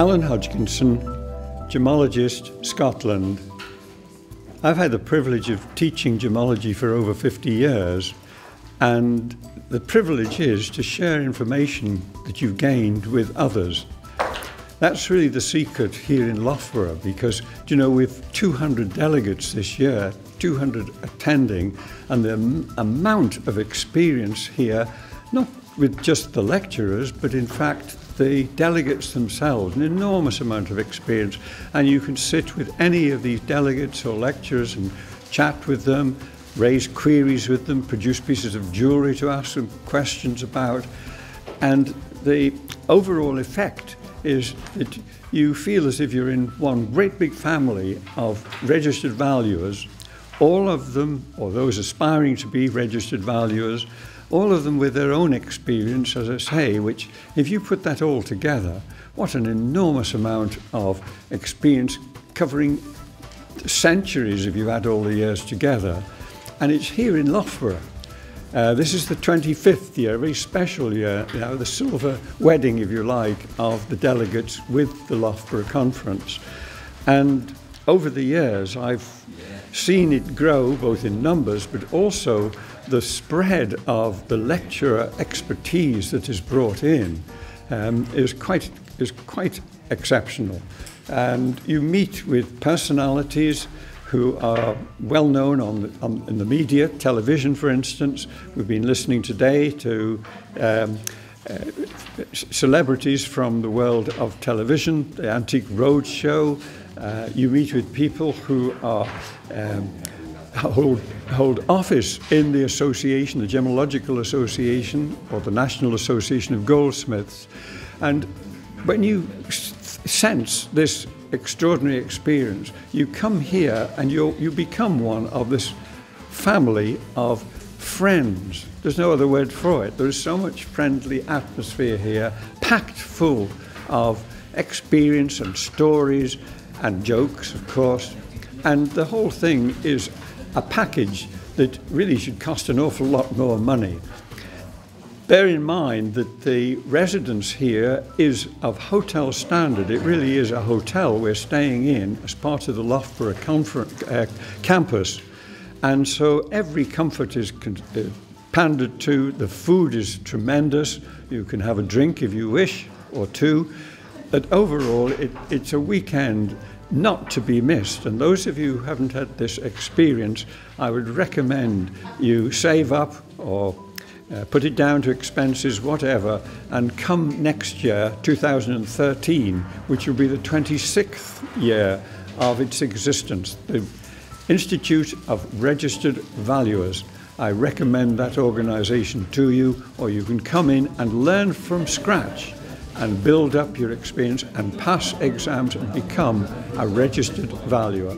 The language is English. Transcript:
Alan Hodgkinson, gemologist, Scotland. I've had the privilege of teaching gemology for over 50 years, and the privilege is to share information that you've gained with others. That's really the secret here in Loughborough because, you know, we've 200 delegates this year, 200 attending, and the amount of experience here, not with just the lecturers, but in fact the delegates themselves, an enormous amount of experience. And you can sit with any of these delegates or lecturers and chat with them, raise queries with them, produce pieces of jewellery to ask them questions about. And the overall effect is that you feel as if you're in one great big family of registered valuers, all of them, or those aspiring to be registered valuers, all of them with their own experience, as I say, which, if you put that all together, what an enormous amount of experience covering centuries if you add all the years together. And it's here in Loughborough. Uh, this is the 25th year, a very special year, you know, the silver wedding, if you like, of the delegates with the Loughborough Conference. And over the years, I've seen it grow both in numbers, but also the spread of the lecturer expertise that is brought in um, is quite is quite exceptional. And you meet with personalities who are well known on, the, on, in the media, television, for instance. We've been listening today to um, celebrities from the world of television, the Antique Roadshow. Uh, you meet with people who are um, hold, hold office in the association, the Gemological Association or the National Association of Goldsmiths. And when you sense this extraordinary experience. You come here and you you become one of this family of friends. There's no other word for it. There is so much friendly atmosphere here, packed full of experience and stories and jokes, of course. And the whole thing is a package that really should cost an awful lot more money. Bear in mind that the residence here is of hotel standard. It really is a hotel we're staying in as part of the Loughborough uh, campus. And so every comfort is uh, pandered to. The food is tremendous. You can have a drink if you wish, or two. But overall, it, it's a weekend not to be missed. And those of you who haven't had this experience, I would recommend you save up or uh, put it down to expenses, whatever, and come next year, 2013, which will be the 26th year of its existence, the Institute of Registered Valuers. I recommend that organisation to you, or you can come in and learn from scratch and build up your experience and pass exams and become a registered valuer.